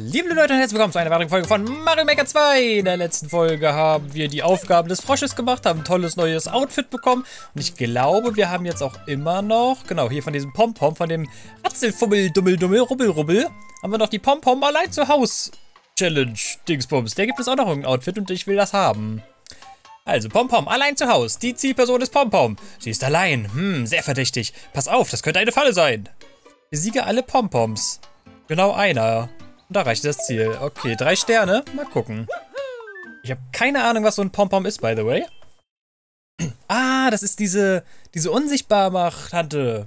Liebe Leute und herzlich willkommen zu einer weiteren Folge von Mario Maker 2. In der letzten Folge haben wir die Aufgaben des Frosches gemacht, haben ein tolles neues Outfit bekommen. Und ich glaube, wir haben jetzt auch immer noch, genau, hier von diesem Pompom, von dem Ratzelfummel, Dummel, Dummel, Rubbel, Rubbel, haben wir noch die Pompom allein zu Haus Challenge Dingsbums. Der gibt es auch noch irgendein Outfit und ich will das haben. Also, Pompom, allein zu Haus. Die Zielperson ist Pompom. Sie ist allein. Hm, sehr verdächtig. Pass auf, das könnte eine Falle sein. Besiege alle Pompoms. Genau einer. Und da reicht das Ziel. Okay, drei Sterne. Mal gucken. Ich habe keine Ahnung, was so ein Pompom ist, by the way. Ah, das ist diese, diese Unsichtbarmach-Tante.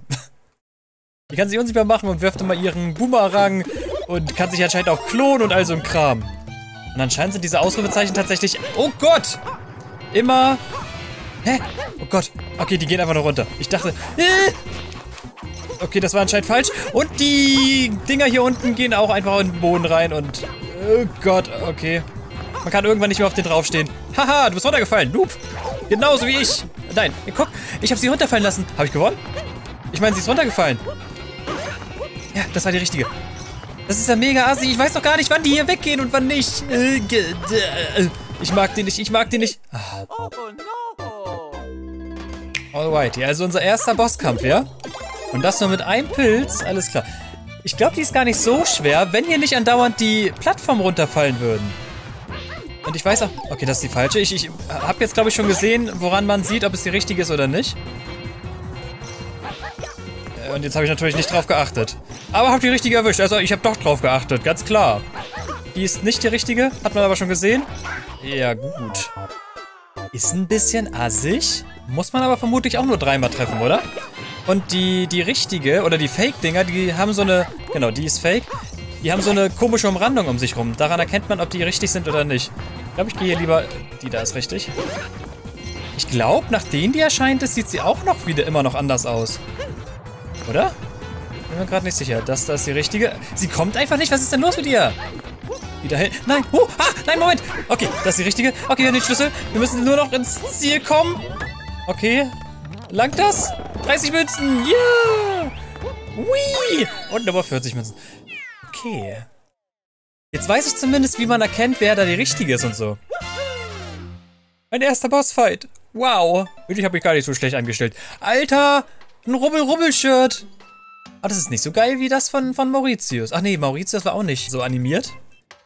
Die kann sich unsichtbar machen und wirft immer ihren Boomerang und kann sich anscheinend auch klonen und all so ein Kram. Und anscheinend sind diese Ausrufezeichen tatsächlich... Oh Gott! Immer... Hä? Oh Gott. Okay, die gehen einfach nur runter. Ich dachte... Äh, Okay, das war anscheinend falsch. Und die Dinger hier unten gehen auch einfach in den Boden rein und... Oh Gott, okay. Man kann irgendwann nicht mehr auf den draufstehen. Haha, du bist runtergefallen, Noob. Genauso wie ich. Nein, guck, ich habe sie runterfallen lassen. Habe ich gewonnen? Ich meine, sie ist runtergefallen. Ja, das war die richtige. Das ist ja mega assi. Ich weiß doch gar nicht, wann die hier weggehen und wann nicht. Ich mag die nicht, ich mag die nicht. Alrighty, also unser erster Bosskampf, ja? Und das nur mit einem Pilz, alles klar. Ich glaube, die ist gar nicht so schwer, wenn hier nicht andauernd die Plattform runterfallen würden. Und ich weiß auch... Okay, das ist die falsche. Ich, ich habe jetzt, glaube ich, schon gesehen, woran man sieht, ob es die richtige ist oder nicht. Äh, und jetzt habe ich natürlich nicht drauf geachtet. Aber habe die richtige erwischt. Also, ich habe doch drauf geachtet, ganz klar. Die ist nicht die richtige, hat man aber schon gesehen. Ja, gut. Ist ein bisschen assig. Muss man aber vermutlich auch nur dreimal treffen, oder? Und die, die richtige, oder die Fake-Dinger, die haben so eine, genau, die ist Fake, die haben so eine komische Umrandung um sich rum. Daran erkennt man, ob die richtig sind oder nicht. Ich glaube, ich gehe hier lieber, die da ist richtig. Ich glaube, nach denen die erscheint ist, sieht sie auch noch wieder immer noch anders aus. Oder? Bin mir gerade nicht sicher. Das, das ist die richtige. Sie kommt einfach nicht. Was ist denn los mit ihr? Wieder hin. Nein. Oh, ah, nein, Moment. Okay, das ist die richtige. Okay, wir haben den Schlüssel. Wir müssen nur noch ins Ziel kommen. Okay. Langt das? 30 Münzen. Yeah. Whee. Und Nummer 40 Münzen. Okay. Jetzt weiß ich zumindest, wie man erkennt, wer da die richtige ist und so. Mein erster Bossfight. Wow. Ich habe mich gar nicht so schlecht angestellt. Alter, ein Rubbel-Rubbel-Shirt. Ah, das ist nicht so geil wie das von, von Mauritius. Ach nee, Mauritius war auch nicht so animiert.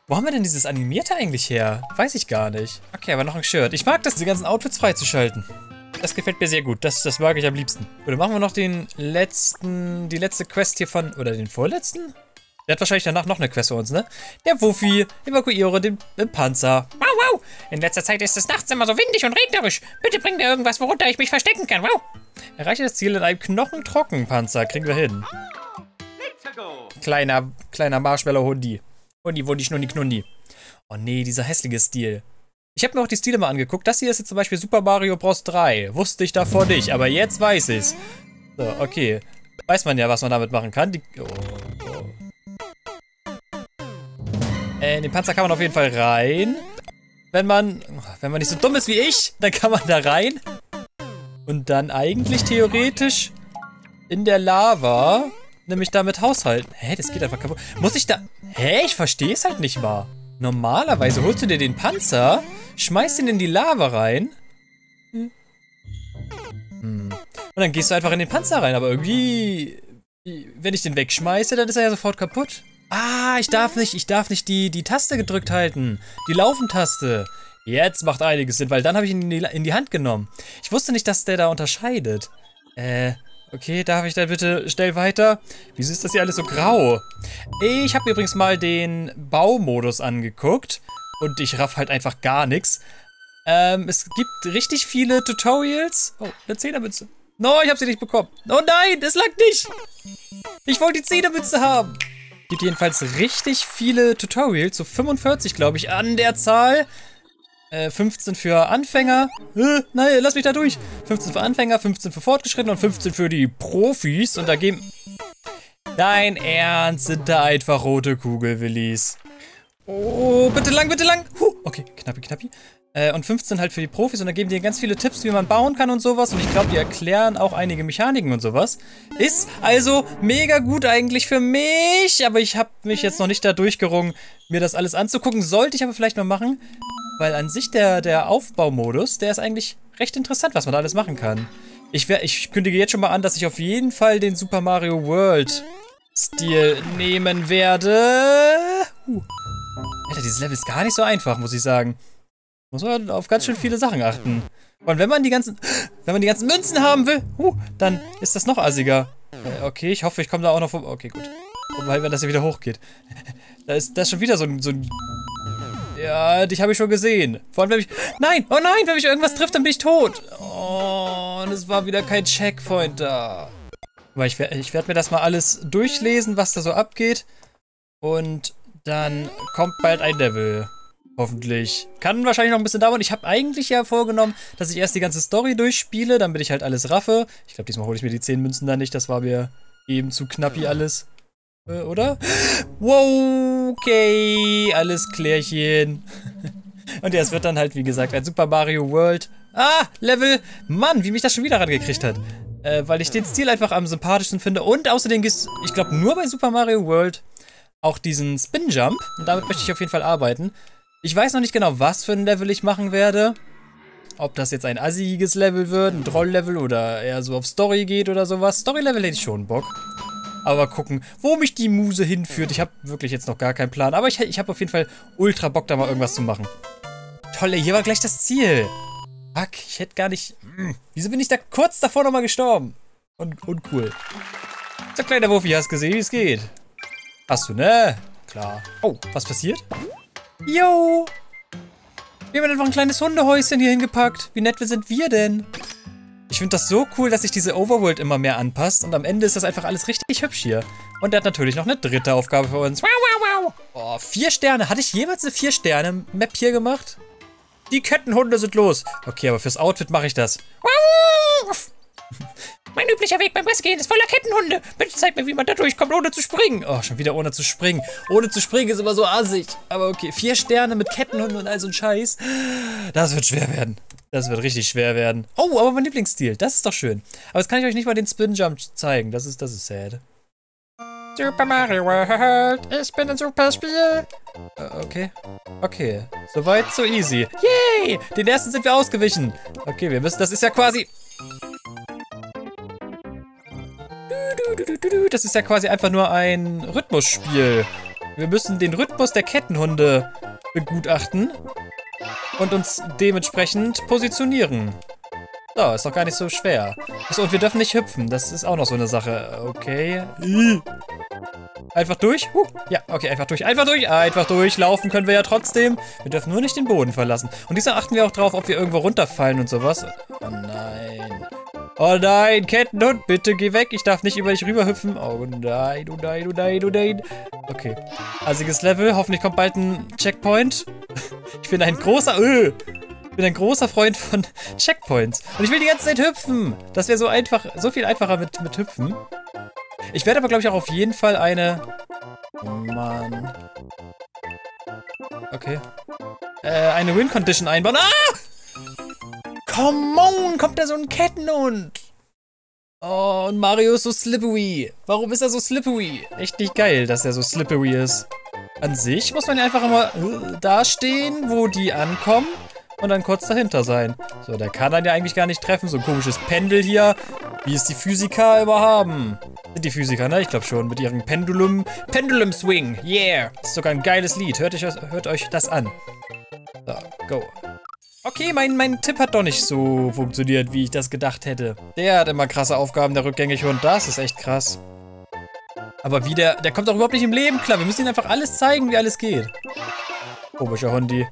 Wo haben wir denn dieses Animierte eigentlich her? Weiß ich gar nicht. Okay, aber noch ein Shirt. Ich mag das, die ganzen Outfits freizuschalten. Das gefällt mir sehr gut. Das, das mag ich am liebsten. Dann machen wir noch den letzten, die letzte Quest hier von, oder den vorletzten? Der hat wahrscheinlich danach noch eine Quest für uns, ne? Der Wuffi, evakuiere den, den Panzer. Wow, wow. In letzter Zeit ist es nachts immer so windig und regnerisch. Bitte bring mir irgendwas, worunter ich mich verstecken kann. Wow. Erreiche das Ziel in einem Knochentrockenpanzer. Kriegen wir hin. Kleiner, kleiner Marshmallow-Hundi. Hundi, Wundi, Schnundi, Knundi. Oh nee, dieser hässliche Stil. Ich habe mir auch die Stile mal angeguckt. Das hier ist jetzt zum Beispiel Super Mario Bros. 3. Wusste ich davor nicht, aber jetzt weiß ich's. So, okay. Weiß man ja, was man damit machen kann. Die, oh, oh. Äh, in den Panzer kann man auf jeden Fall rein. Wenn man, wenn man nicht so dumm ist wie ich, dann kann man da rein. Und dann eigentlich theoretisch in der Lava nämlich damit haushalten. Hä, das geht einfach kaputt. Muss ich da... Hä, ich verstehe es halt nicht mal. Normalerweise holst du dir den Panzer, schmeißt ihn in die Lava rein. Hm. Und dann gehst du einfach in den Panzer rein. Aber irgendwie, wenn ich den wegschmeiße, dann ist er ja sofort kaputt. Ah, ich darf nicht, ich darf nicht die, die Taste gedrückt halten. Die Laufentaste. Jetzt macht einiges Sinn, weil dann habe ich ihn in die, in die Hand genommen. Ich wusste nicht, dass der da unterscheidet. Äh, Okay, darf ich dann bitte schnell weiter? Wieso ist das hier alles so grau? Ich habe übrigens mal den Baumodus angeguckt. Und ich raff halt einfach gar nichts. Ähm, es gibt richtig viele Tutorials. Oh, eine Zehnermütze. No, ich habe sie nicht bekommen. Oh nein, es lag nicht. Ich wollte die Zehnermütze haben. Es gibt jedenfalls richtig viele Tutorials, so 45 glaube ich an der Zahl. 15 äh, für Anfänger. Äh, nein, lass mich da durch. 15 für Anfänger, 15 für Fortgeschrittene und 15 für die Profis. Und da geben... Dein Ernst, sind da einfach rote Kugelwillis. Oh, bitte lang, bitte lang. Huh, okay, knappi, knappi. Äh, und 15 halt für die Profis und da geben die ganz viele Tipps, wie man bauen kann und sowas. Und ich glaube, die erklären auch einige Mechaniken und sowas. Ist also mega gut eigentlich für mich, aber ich habe mich jetzt noch nicht da durchgerungen, mir das alles anzugucken. Sollte ich aber vielleicht mal machen, weil an sich der, der Aufbaumodus, der ist eigentlich recht interessant, was man da alles machen kann. Ich, wär, ich kündige jetzt schon mal an, dass ich auf jeden Fall den Super Mario World Stil nehmen werde. Uh. Alter, dieses Level ist gar nicht so einfach, muss ich sagen. Muss man auf ganz schön viele Sachen achten. Und wenn man die ganzen, wenn man die ganzen Münzen haben will, uh, dann ist das noch assiger. Äh, okay, ich hoffe, ich komme da auch noch vor. Okay, gut. Wobei, wenn das hier wieder hochgeht. Da ist das schon wieder so ein, so ein ja, dich habe ich schon gesehen. Vor allem, wenn mich... Nein! Oh nein! Wenn mich irgendwas trifft, dann bin ich tot. Oh, und es war wieder kein Checkpoint da. Aber ich, ich werde mir das mal alles durchlesen, was da so abgeht. Und dann kommt bald ein Level. Hoffentlich. Kann wahrscheinlich noch ein bisschen dauern. Ich habe eigentlich ja vorgenommen, dass ich erst die ganze Story durchspiele, damit ich halt alles raffe. Ich glaube, diesmal hole ich mir die 10 Münzen da nicht. Das war mir eben zu knappi alles. Äh, oder? Wow, okay. Alles Klärchen. Und ja, es wird dann halt, wie gesagt, ein Super Mario World. Ah, Level. Mann, wie mich das schon wieder rangekriegt hat. Äh, weil ich den Stil einfach am sympathischsten finde. Und außerdem gibt es, ich glaube, nur bei Super Mario World auch diesen Spin Jump. Und damit möchte ich auf jeden Fall arbeiten. Ich weiß noch nicht genau, was für ein Level ich machen werde. Ob das jetzt ein assiges Level wird, ein Troll-Level oder eher so auf Story geht oder sowas. Story-Level hätte ich schon Bock. Aber gucken, wo mich die Muse hinführt. Ich habe wirklich jetzt noch gar keinen Plan. Aber ich, ich habe auf jeden Fall ultra Bock, da mal irgendwas zu machen. Toll, hier war gleich das Ziel. Fuck, ich hätte gar nicht... Hm, wieso bin ich da kurz davor nochmal gestorben? Und, und cool. So, kleiner Wuffi, hast gesehen, wie es geht? Hast du, ne? Klar. Oh, was passiert? Yo! Wir haben einfach ein kleines Hundehäuschen hier hingepackt. Wie nett sind wir denn? Ich finde das so cool, dass sich diese Overworld immer mehr anpasst und am Ende ist das einfach alles richtig hübsch hier. Und er hat natürlich noch eine dritte Aufgabe für uns. Wow, wow, wow. Oh, vier Sterne. Hatte ich jemals eine vier Sterne Map hier gemacht? Die Kettenhunde sind los. Okay, aber fürs Outfit mache ich das. Wow. Mein üblicher Weg beim Westgehen ist voller Kettenhunde. Bitte zeig mir, wie man da durchkommt, ohne zu springen. Oh, schon wieder ohne zu springen. Ohne zu springen ist immer so assig. Aber okay, vier Sterne mit Kettenhunden und all so ein Scheiß. Das wird schwer werden. Das wird richtig schwer werden. Oh, aber mein Lieblingsstil. Das ist doch schön. Aber jetzt kann ich euch nicht mal den Spin Jump zeigen. Das ist, das ist sad. Super Mario World. Ich bin ein super Spiel. Uh, okay. Okay. Soweit, so easy. Yay! Den ersten sind wir ausgewichen. Okay, wir müssen, das ist ja quasi... Das ist ja quasi einfach nur ein Rhythmusspiel. Wir müssen den Rhythmus der Kettenhunde begutachten und uns dementsprechend positionieren. So, ist doch gar nicht so schwer. Achso, und wir dürfen nicht hüpfen. Das ist auch noch so eine Sache. Okay. Einfach durch? Uh, ja, okay, einfach durch. Einfach durch. Einfach durch. Laufen können wir ja trotzdem. Wir dürfen nur nicht den Boden verlassen. Und diesmal achten wir auch drauf, ob wir irgendwo runterfallen und sowas. Oh nein. Oh nein, Kettenhund, bitte geh weg. Ich darf nicht über dich rüberhüpfen. Oh nein, oh nein, oh nein, oh nein. Okay. Assiges Level. Hoffentlich kommt bald ein Checkpoint. Ich bin ein großer... Öh. Ich bin ein großer Freund von Checkpoints. Und ich will die ganze Zeit hüpfen. Das wäre so einfach, so viel einfacher mit, mit Hüpfen. Ich werde aber, glaube ich, auch auf jeden Fall eine... Oh Mann. Okay. Äh, eine Win-Condition einbauen. Ah! Come on, kommt da so ein Kettenhund. Oh, und Mario ist so slippery. Warum ist er so slippery? Echt nicht geil, dass er so slippery ist. An sich muss man ja einfach immer äh, da stehen, wo die ankommen und dann kurz dahinter sein. So, der kann dann ja eigentlich gar nicht treffen. So ein komisches Pendel hier, wie es die Physiker immer haben. Sind die Physiker, ne? Ich glaube schon. Mit ihrem Pendulum. Pendulum Swing. Yeah. Ist sogar ein geiles Lied. Hört euch, hört euch das an. So, go. Okay, mein, mein Tipp hat doch nicht so funktioniert, wie ich das gedacht hätte. Der hat immer krasse Aufgaben, der rückgängige Hund. Das ist echt krass. Aber wie der, der kommt doch überhaupt nicht im Leben klar. Wir müssen ihm einfach alles zeigen, wie alles geht. Komischer Hundi.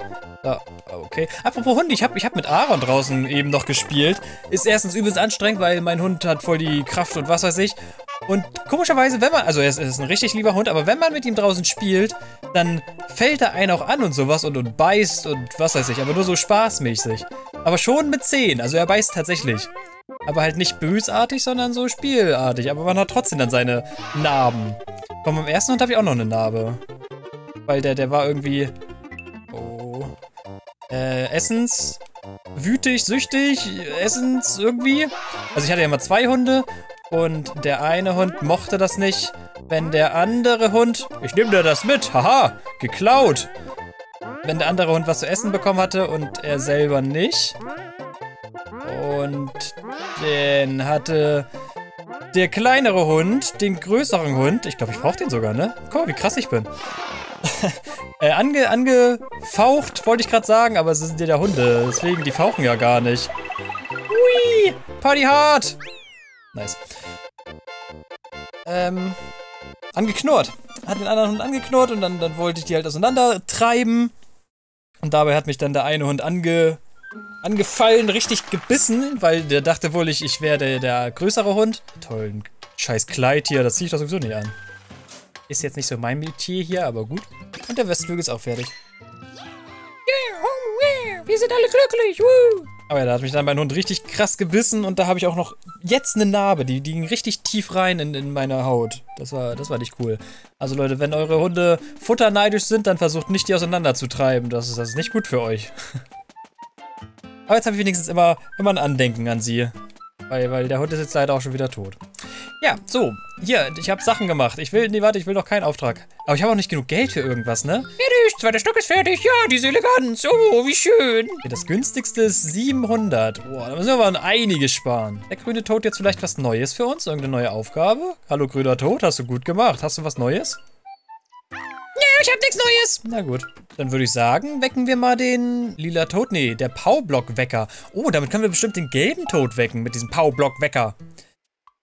Ja, okay. Apropos Hundi, ich habe ich hab mit Aaron draußen eben noch gespielt. Ist erstens übelst anstrengend, weil mein Hund hat voll die Kraft und was weiß ich. Und komischerweise, wenn man, also er ist, ein richtig lieber Hund, aber wenn man mit ihm draußen spielt, dann fällt er einen auch an und sowas und, und beißt und was weiß ich, aber nur so spaßmäßig. Aber schon mit 10, also er beißt tatsächlich. Aber halt nicht bösartig, sondern so spielartig. Aber man hat trotzdem dann seine Narben. Von meinem ersten Hund habe ich auch noch eine Narbe. Weil der, der war irgendwie... Oh... äh, Essens wütig, süchtig, Essens irgendwie. Also ich hatte ja mal zwei Hunde und der eine Hund mochte das nicht, wenn der andere Hund, ich nehme dir das mit, haha, geklaut. Wenn der andere Hund was zu essen bekommen hatte und er selber nicht. Und den hatte der kleinere Hund den größeren Hund. Ich glaube, ich brauche den sogar, ne? Guck mal, wie krass ich bin. äh, ange, angefaucht, wollte ich gerade sagen, aber es sind ja der Hunde. Deswegen, die fauchen ja gar nicht. Hui! Party hard! Nice. Ähm, angeknurrt. Hat den anderen Hund angeknurrt und dann, dann wollte ich die halt auseinander treiben. Und dabei hat mich dann der eine Hund ange, angefallen, richtig gebissen, weil der dachte wohl, ich, ich wäre der, größere Hund. Toll, ein scheiß Kleid hier, das ziehe ich doch sowieso nicht an. Ist jetzt nicht so mein Metier hier, aber gut. Und der Westflügel ist auch fertig. Yeah, oh yeah, wir sind alle glücklich, woo! Aber ja, da hat mich dann mein Hund richtig krass gebissen und da habe ich auch noch jetzt eine Narbe, die, die ging richtig tief rein in, in meine Haut. Das war, das war nicht cool. Also Leute, wenn eure Hunde futterneidisch sind, dann versucht nicht die auseinanderzutreiben. Das ist, das ist nicht gut für euch. Aber jetzt habe ich wenigstens immer, immer ein Andenken an sie. Weil, weil der Hund ist jetzt leider auch schon wieder tot. Ja, so. Hier, ich habe Sachen gemacht. Ich will, nee, warte, ich will noch keinen Auftrag. Aber ich habe auch nicht genug Geld für irgendwas, ne? Fertig, zweiter Stock ist fertig. Ja, diese Eleganz. Oh, wie schön. Das günstigste ist 700. Boah, da müssen wir aber einiges sparen. Der grüne Tod jetzt vielleicht was Neues für uns? Irgendeine neue Aufgabe? Hallo, grüner Tod, hast du gut gemacht. Hast du was Neues? Ja, ich hab nichts Neues. Na gut. Dann würde ich sagen, wecken wir mal den lila Tod. Nee, der Pau-Block-Wecker. Oh, damit können wir bestimmt den gelben Tod wecken, mit diesem Pau-Block-Wecker.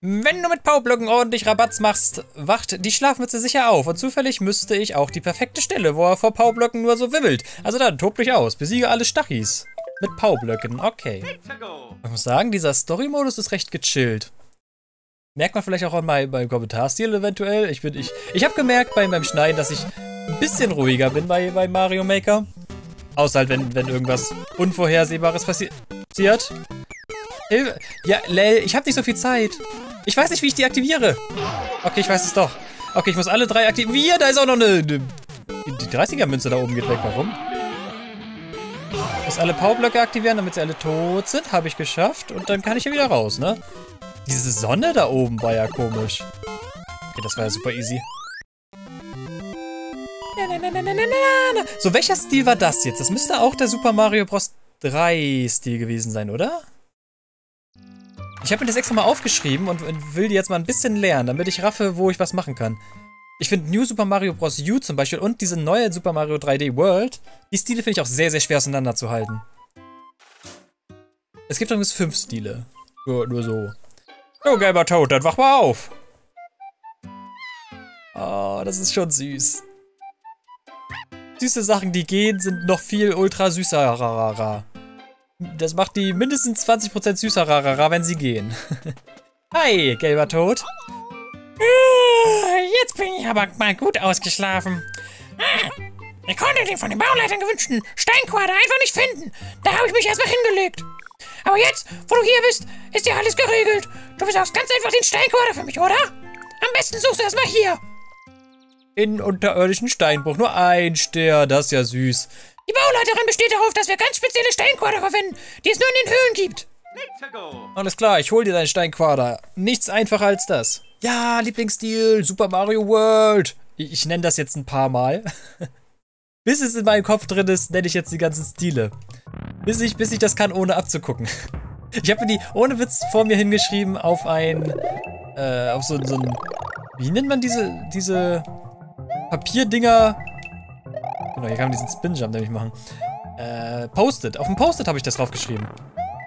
Wenn du mit Paublöcken ordentlich Rabatz machst, wacht die Schlafmütze sicher auf. Und zufällig müsste ich auch die perfekte Stelle, wo er vor Paublöcken nur so wimmelt. Also dann, tob dich aus. Besiege alle Stachis. Mit Paublöcken, okay. Ich muss sagen, dieser Story-Modus ist recht gechillt. Merkt man vielleicht auch an meinem, Kommentarstil eventuell. Ich bin, ich, ich habe gemerkt beim, beim Schneiden, dass ich ein bisschen ruhiger bin bei, bei Mario Maker. Außer halt, wenn, wenn irgendwas Unvorhersehbares passiert. Ja, Lel, ich habe nicht so viel Zeit. Ich weiß nicht, wie ich die aktiviere. Okay, ich weiß es doch. Okay, ich muss alle drei aktivieren. Da ist auch noch eine... eine die 30er-Münze da oben geht weg. Warum? Ich muss alle Powerblöcke aktivieren, damit sie alle tot sind. Habe ich geschafft. Und dann kann ich ja wieder raus, ne? Diese Sonne da oben war ja komisch. Okay, das war ja super easy. So, welcher Stil war das jetzt? Das müsste auch der Super Mario Bros. 3 Stil gewesen sein, oder? Ich habe mir das extra mal aufgeschrieben und will die jetzt mal ein bisschen lernen, damit ich raffe, wo ich was machen kann. Ich finde New Super Mario Bros. U zum Beispiel und diese neue Super Mario 3D World, die Stile finde ich auch sehr, sehr schwer auseinanderzuhalten. Es gibt übrigens fünf Stile. Nur, nur so. Oh, gelber Toad, dann wach mal auf. Oh, das ist schon süß. Süße Sachen, die gehen, sind noch viel ultra süßer. Das macht die mindestens 20% süßer, Rarara, wenn sie gehen. Hi, gelber Tod. Äh, jetzt bin ich aber mal gut ausgeschlafen. Ah, ich konnte den von den Bauleitern gewünschten Steinquader einfach nicht finden. Da habe ich mich erstmal hingelegt. Aber jetzt, wo du hier bist, ist ja alles geregelt. Du besorgst ganz einfach den Steinquader für mich, oder? Am besten suchst du erstmal hier. In unterirdischen Steinbruch. Nur ein Stern, das ist ja süß. Die Bauleiterin besteht darauf, dass wir ganz spezielle Steinquader verwenden, die es nur in den Höhlen gibt. Alles klar, ich hol dir deinen Steinquader. Nichts einfacher als das. Ja, Lieblingsstil, Super Mario World. Ich, ich nenne das jetzt ein paar Mal. bis es in meinem Kopf drin ist, nenne ich jetzt die ganzen Stile. Bis ich, bis ich das kann, ohne abzugucken. Ich habe mir die ohne Witz vor mir hingeschrieben auf ein, äh, auf so, so ein, wie nennt man diese, diese Papierdinger, Genau, hier kann man diesen Spin-Jump nämlich machen. Äh, Post-it. Auf dem Post-it habe ich das draufgeschrieben.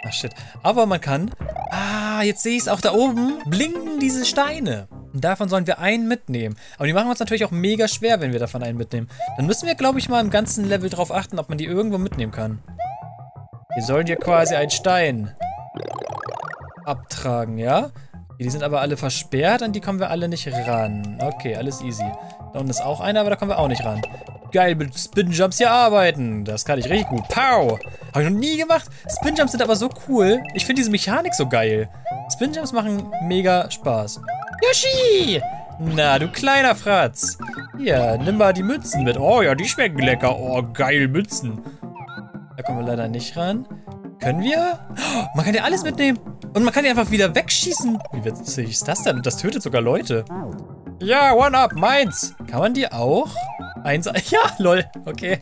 Ach, shit. Aber man kann... Ah, jetzt sehe ich es auch da oben. Blinken diese Steine. Und davon sollen wir einen mitnehmen. Aber die machen uns natürlich auch mega schwer, wenn wir davon einen mitnehmen. Dann müssen wir, glaube ich, mal im ganzen Level drauf achten, ob man die irgendwo mitnehmen kann. Wir sollen hier quasi einen Stein abtragen, ja? Die sind aber alle versperrt, an die kommen wir alle nicht ran. Okay, alles easy. Da unten ist auch einer, aber da kommen wir auch nicht ran geil mit Spin-Jumps hier arbeiten. Das kann ich richtig gut. Pow! Habe ich noch nie gemacht. Spin-Jumps sind aber so cool. Ich finde diese Mechanik so geil. Spin-Jumps machen mega Spaß. Yoshi! Na, du kleiner Fratz. Hier, nimm mal die Mützen mit. Oh ja, die schmecken lecker. Oh, geil, Mützen. Da kommen wir leider nicht ran. Können wir? Oh, man kann ja alles mitnehmen. Und man kann die einfach wieder wegschießen. Wie witzig ist das denn? Das tötet sogar Leute. Ja, One-Up, meins. Kann man die auch? Eins. Ja, lol. Okay.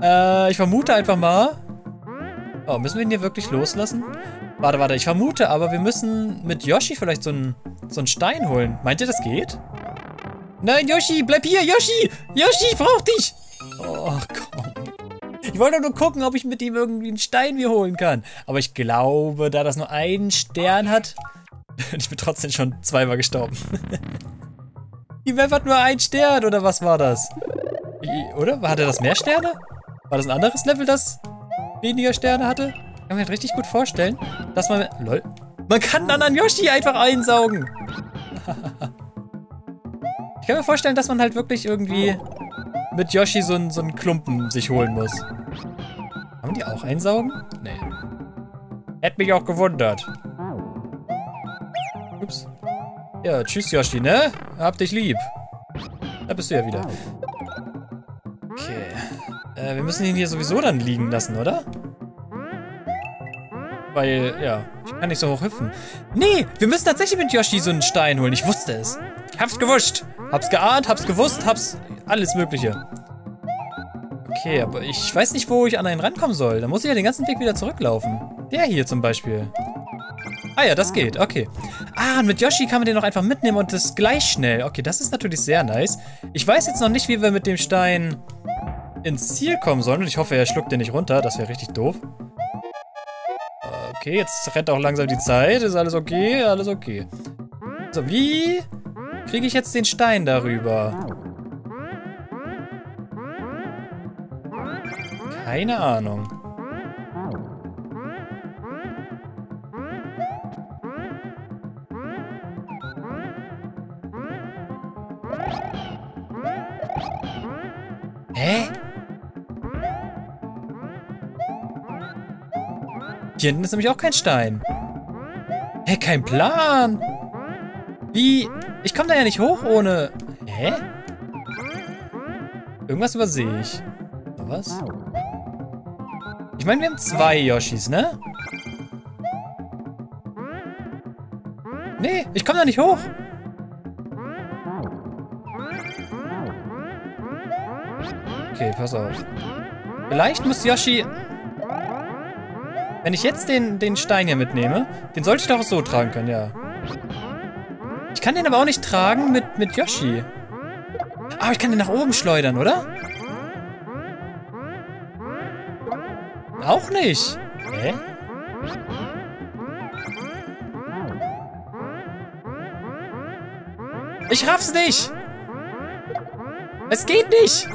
Äh, ich vermute einfach mal. Oh, müssen wir ihn hier wirklich loslassen? Warte, warte. Ich vermute aber, wir müssen mit Yoshi vielleicht so einen, so Stein holen. Meint ihr, das geht? Nein, Yoshi, bleib hier, Yoshi! Yoshi, ich brauch dich! Oh, komm. Ich wollte nur gucken, ob ich mit ihm irgendwie einen Stein mir holen kann. Aber ich glaube, da das nur einen Stern hat... ich bin trotzdem schon zweimal gestorben. Die Map hat nur einen Stern, oder was war das? Oder? Hatte das mehr Sterne? War das ein anderes Level, das weniger Sterne hatte? Kann mir halt richtig gut vorstellen, dass man... Lol. Man kann dann an Yoshi einfach einsaugen. ich kann mir vorstellen, dass man halt wirklich irgendwie mit Yoshi so einen, so einen Klumpen sich holen muss. Haben die auch einsaugen? Nee. Hätte mich auch gewundert. Ja, tschüss Yoshi, ne? Hab dich lieb. Da bist du ja wieder. Okay. Äh, wir müssen ihn hier sowieso dann liegen lassen, oder? Weil, ja, ich kann nicht so hoch hüpfen. Nee, wir müssen tatsächlich mit Yoshi so einen Stein holen. Ich wusste es. Hab's gewusst. Hab's geahnt, hab's gewusst, hab's alles mögliche. Okay, aber ich weiß nicht, wo ich an einen rankommen soll. Da muss ich ja den ganzen Weg wieder zurücklaufen. Der hier zum Beispiel. Ah ja, das geht. Okay. Ah, und mit Yoshi kann man den noch einfach mitnehmen und das gleich schnell. Okay, das ist natürlich sehr nice. Ich weiß jetzt noch nicht, wie wir mit dem Stein ins Ziel kommen sollen. Und ich hoffe, er schluckt den nicht runter. Das wäre richtig doof. Okay, jetzt rennt auch langsam die Zeit. Ist alles okay? Alles okay. So, wie kriege ich jetzt den Stein darüber? Keine Ahnung. Hä? Hier hinten ist nämlich auch kein Stein. Hä, kein Plan. Wie? Ich komme da ja nicht hoch ohne... Hä? Irgendwas übersehe ich. Was? Ich meine, wir haben zwei Yoshis, ne? Nee, ich komme da nicht hoch. Pass auf. Vielleicht muss Yoshi wenn ich jetzt den, den Stein hier mitnehme, den sollte ich doch so tragen können, ja. Ich kann den aber auch nicht tragen mit, mit Yoshi. Aber ich kann den nach oben schleudern, oder? Auch nicht. Hä? Ich raff's nicht. Es geht nicht.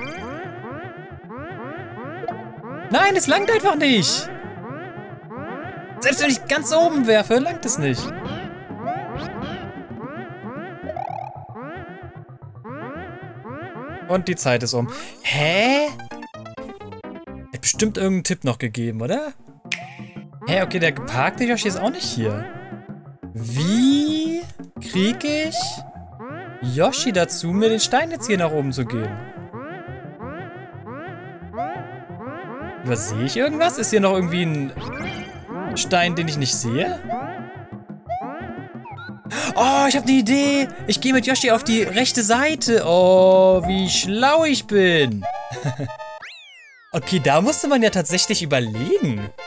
Nein, es langt einfach nicht. Selbst wenn ich ganz oben werfe, langt es nicht. Und die Zeit ist um. Hä? Hat bestimmt irgendeinen Tipp noch gegeben, oder? Hä, okay, der geparkte Yoshi ist auch nicht hier. Wie kriege ich Yoshi dazu, mir den Stein jetzt hier nach oben zu geben? Übersehe ich irgendwas? Ist hier noch irgendwie ein Stein, den ich nicht sehe? Oh, ich habe eine Idee. Ich gehe mit Yoshi auf die rechte Seite. Oh, wie schlau ich bin. okay, da musste man ja tatsächlich überlegen.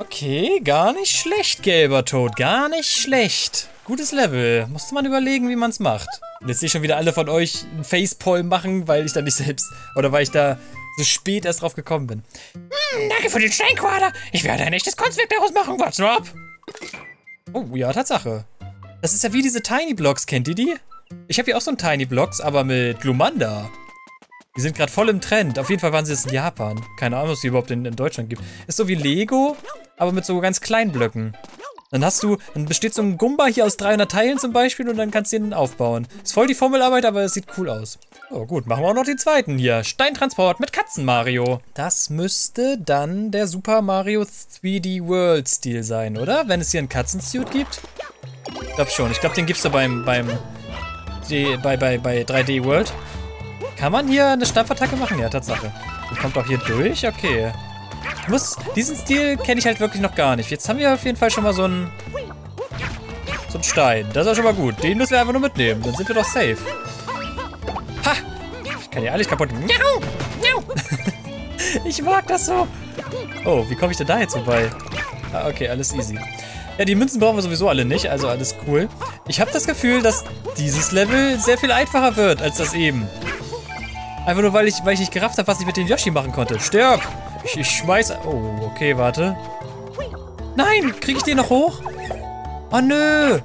Okay, gar nicht schlecht, gelber Tod. Gar nicht schlecht. Gutes Level. Musste man überlegen, wie man es macht. Und jetzt sehe ich schon wieder alle von euch einen Facepalm machen, weil ich da nicht selbst, oder weil ich da so spät erst drauf gekommen bin. Hm, danke für den Steinquader. Ich werde ein echtes Kunstwerk daraus machen. What's up? Oh, ja, Tatsache. Das ist ja wie diese Tiny Blocks. Kennt ihr die? Ich habe hier auch so ein Tiny Blocks, aber mit Glumanda. Die sind gerade voll im Trend. Auf jeden Fall waren sie jetzt in Japan. Keine Ahnung, was es die überhaupt in, in Deutschland gibt. Ist so wie Lego, aber mit so ganz kleinen Blöcken. Dann hast du, dann besteht so ein Gumba hier aus 300 Teilen zum Beispiel und dann kannst du den aufbauen. Ist voll die Formelarbeit, aber es sieht cool aus. Oh gut, machen wir auch noch den zweiten hier. Steintransport mit Katzen-Mario. Das müsste dann der Super Mario 3D World Stil sein, oder? Wenn es hier einen Katzensuit gibt? Ich glaube schon. Ich glaube, den gibt's da beim, beim die, bei, bei, bei 3D World. Kann man hier eine Stampfattacke machen? Ja, Tatsache. Und kommt auch hier durch? Okay. Muss, diesen Stil kenne ich halt wirklich noch gar nicht. Jetzt haben wir auf jeden Fall schon mal so einen, so einen Stein. Das ist ja schon mal gut. Den müssen wir einfach nur mitnehmen. Dann sind wir doch safe. Ha! Ich kann ja alles kaputt. Ich mag das so. Oh, wie komme ich denn da jetzt vorbei? Ah, okay, alles easy. Ja, die Münzen brauchen wir sowieso alle nicht, also alles cool. Ich habe das Gefühl, dass dieses Level sehr viel einfacher wird als das eben. Einfach nur, weil ich, weil ich nicht gerafft habe, was ich mit dem Yoshi machen konnte. Stirb! Ich, ich schmeiß... Oh, okay, warte. Nein! Kriege ich den noch hoch? Oh, nö!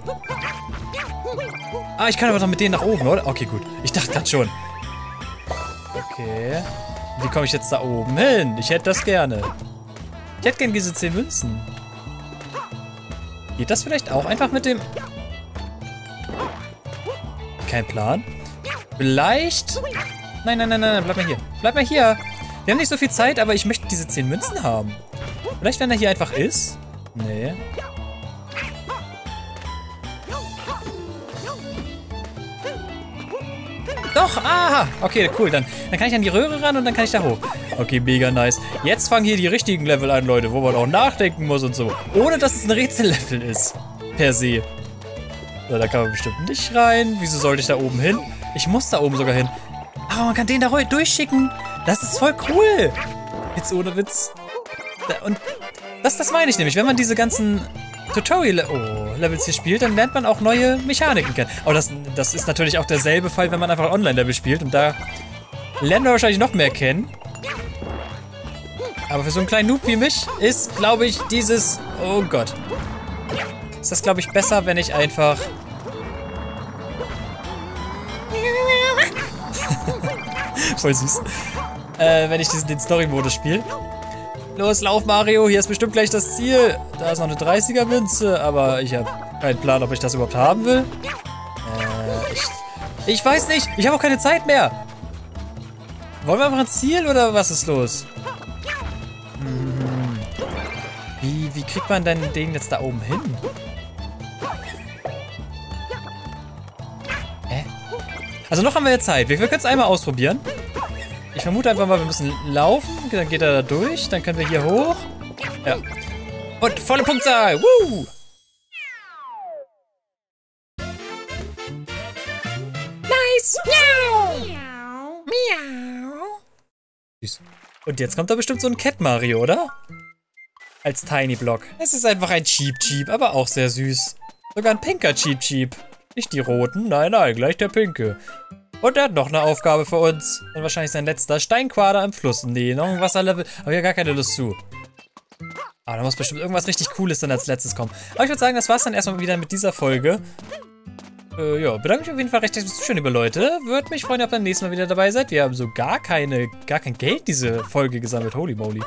Ah, ich kann aber doch mit denen nach oben, oder? Okay, gut. Ich dachte gerade schon. Okay. Wie komme ich jetzt da oben hin? Ich hätte das gerne. Ich hätte gerne diese 10 Münzen. Geht das vielleicht auch einfach mit dem... Kein Plan. Vielleicht... Nein, nein, nein, nein, bleib mal hier. Bleib mal hier. Wir haben nicht so viel Zeit, aber ich möchte diese 10 Münzen haben. Vielleicht, wenn er hier einfach ist? Nee. Doch, aha. Okay, cool. Dann, dann kann ich an die Röhre ran und dann kann ich da hoch. Okay, mega nice. Jetzt fangen hier die richtigen Level an, Leute, wo man auch nachdenken muss und so. Ohne, dass es ein Rätsellevel ist. Per se. So, da kann man bestimmt nicht rein. Wieso sollte ich da oben hin? Ich muss da oben sogar hin. Aber man kann den da durchschicken. Das ist voll cool. Jetzt ohne Witz. Und das, das meine ich nämlich. Wenn man diese ganzen Tutorial oh, hier spielt, dann lernt man auch neue Mechaniken kennen. Aber das, das ist natürlich auch derselbe Fall, wenn man einfach Online-Level spielt. Und da lernen wir wahrscheinlich noch mehr kennen. Aber für so einen kleinen Noob wie mich ist, glaube ich, dieses... Oh Gott. Ist das, glaube ich, besser, wenn ich einfach... Voll süß. Äh, wenn ich diesen, den Story-Modus spiele. Los, lauf Mario, hier ist bestimmt gleich das Ziel. Da ist noch eine 30er-Münze, aber ich habe keinen Plan, ob ich das überhaupt haben will. Äh, ich, ich weiß nicht, ich habe auch keine Zeit mehr. Wollen wir einfach ein Ziel oder was ist los? Hm. Wie, wie kriegt man denn den jetzt da oben hin? Hä? Also noch haben wir ja Zeit. Wir können es einmal ausprobieren. Ich vermute einfach mal, wir müssen laufen. Dann geht er da durch. Dann können wir hier hoch. Ja. Und volle Punktzahl. Woo! Nice. Miau. Miau. Süß. Und jetzt kommt da bestimmt so ein Cat Mario, oder? Als Tiny Block. Es ist einfach ein Cheap Cheap, aber auch sehr süß. Sogar ein pinker Cheap Cheap. Nicht die roten, nein, nein, gleich der pinke. Und er hat noch eine Aufgabe für uns. Und wahrscheinlich sein letzter Steinquader im Fluss. Nee, noch ein Wasserlevel. Aber ich habe gar keine Lust zu. Aber da muss bestimmt irgendwas richtig Cooles dann als letztes kommen. Aber ich würde sagen, das war's dann erstmal wieder mit dieser Folge. Äh, ja, bedanke mich auf jeden Fall recht herzlich fürs Zuschauen, liebe Leute. Würde mich freuen, ob ihr beim nächsten Mal wieder dabei seid. Wir haben so gar keine, gar kein Geld diese Folge gesammelt. Holy moly.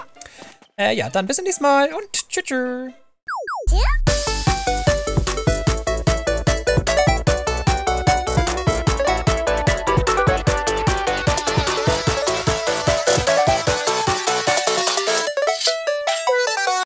Äh, ja, dann bis zum nächsten Mal und tschüss. tschüss.